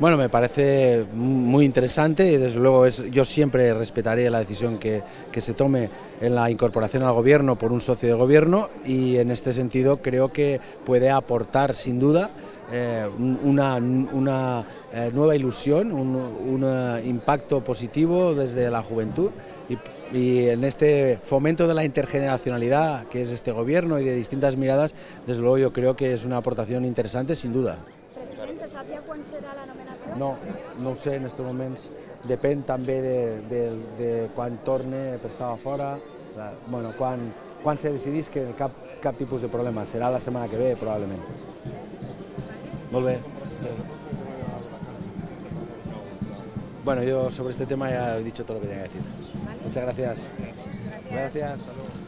Bueno, me parece muy interesante y desde luego es, yo siempre respetaré la decisión que, se tome en la incorporación al gobierno por un socio de gobierno y en este sentido creo que puede aportar sin duda eh, una, eh, nueva ilusión, un, uh, impacto positivo desde la juventud y, en este fomento de la intergeneracionalidad que es este gobierno y de distintas miradas, desde luego yo creo que es una aportación interesante sin duda. Se sap ja quan serà la nomenació? No, no ho sé en aquests moments. Depèn també de, de, de quan torne per estar fora, la, bueno, quan, quan se decidís que cap, cap tipus de problema. Serà la setmana que ve, probablement. Molt bé. Bueno, yo sobre este tema ya he dicho todo lo que tenía que decir. Muchas gracias. Gracias. Hasta luego.